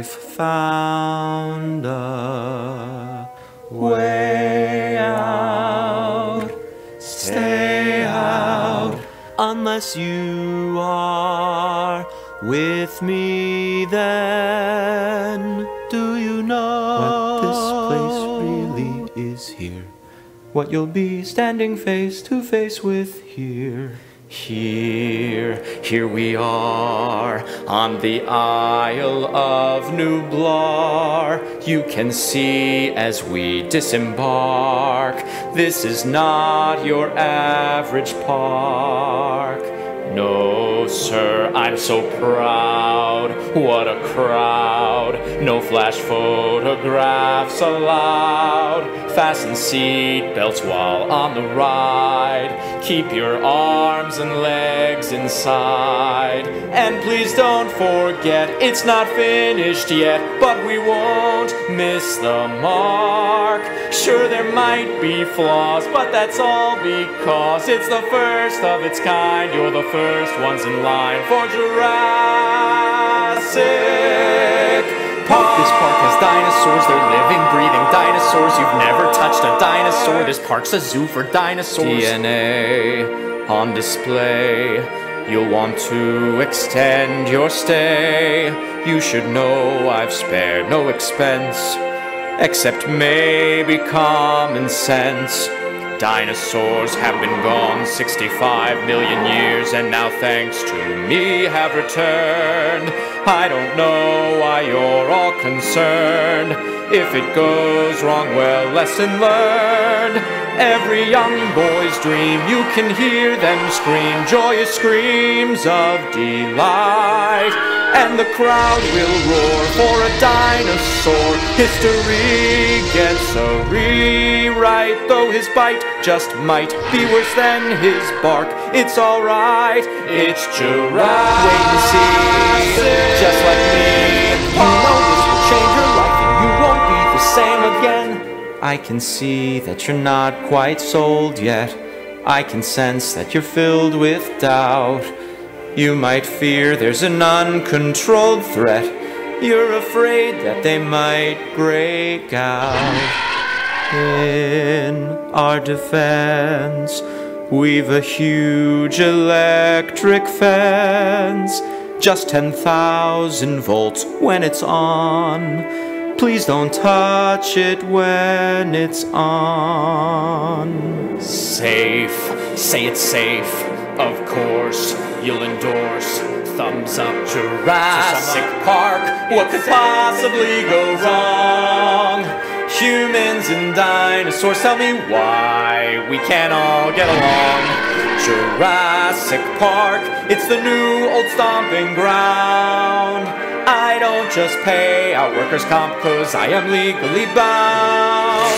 I've found a way out. Stay out unless you are with me. Then do you know what this place really is here? What you'll be standing face to face with here? Here, here we are on the Isle of Nublar. You can see as we disembark, this is not your average park. No, sir, I'm so proud. What a crowd. No flash photographs allowed. Fasten seat belts while on the ride. Keep your arms and legs inside. And please don't forget, it's not finished yet, but we won't miss the mark. Sure, there might be flaws, but that's all because it's the first of its kind. You're the first ones in line for Jurassic Park. This park has dinosaurs, they're living, breathing dinosaurs. You've never touched a dinosaur. This park's a zoo for dinosaurs. DNA on display. You'll want to extend your stay. You should know I've spared no expense, except maybe common sense. Dinosaurs have been gone 65 million years and now thanks to me have returned. I don't know why you're all concerned. If it goes wrong, well, lesson learned. Every young boy's dream, you can hear them scream joyous screams of delight. And the crowd will roar for a dinosaur. History gets a rewrite, though his bite just might be worse than his bark. It's alright, it's Jurassic. I can see that you're not quite sold yet. I can sense that you're filled with doubt. You might fear there's an uncontrolled threat. You're afraid that they might break out. In our defense, we've a huge electric fence. Just 10,000 volts when it's on. Please don't touch it when it's on. Safe, say it's safe, of course, you'll endorse. Thumbs up, Jurassic Park. What could possibly go wrong? Humans and dinosaurs, tell me why we can't all get along. Jurassic Park, it's the new old stomping ground. Just pay out workers' comp cause I am legally bound.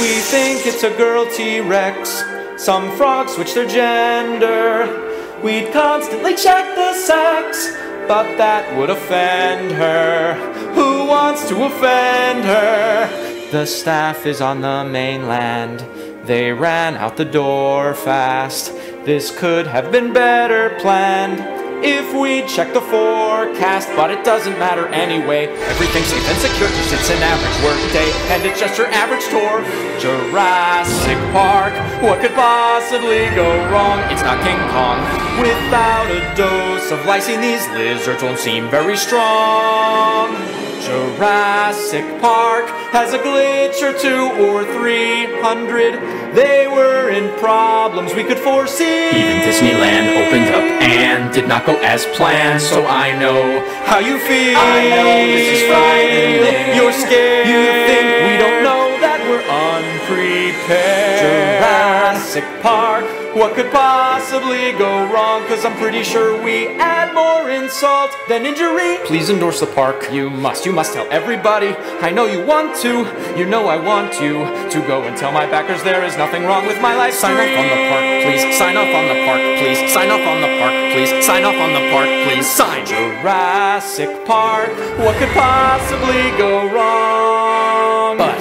We think it's a girl T-Rex. Some frogs switch their gender. We'd constantly check the sex, but that would offend her. Who wants to offend her? The staff is on the mainland. They ran out the door fast. This could have been better planned if we check the forecast, but it doesn't matter anyway. Everything's safe and secure because it's an average work day, and it's just your average tour. Jurassic Park, what could possibly go wrong? It's not King Kong. Without a dose of lysine, these lizards won't seem very strong. Jurassic Park has a glitch or two or three hundred. They were problems we could foresee. Even Disneyland opened up and did not go as planned, so I know how you feel. I know this is frightening. You're scared. You think we don't know that we're unprepared. Jurassic Park, what could possibly go wrong? Cause I'm pretty sure we add more insult than injury. Please endorse the park. You must, you must tell everybody. I know you want to, you know I want you to go and tell my backers there is nothing wrong with my life. Sign off on the park, please. Sign off on the park, please. Sign off on the park, please. Sign off on the park, please. Sign. Jurassic Park, what could possibly go wrong? But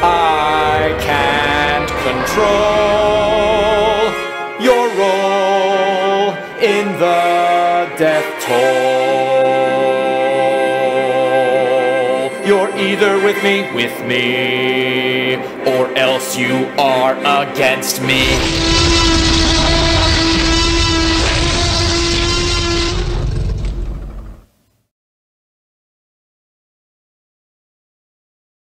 I can't control your role in the death toll. You're either with me, with me, or else you are against me.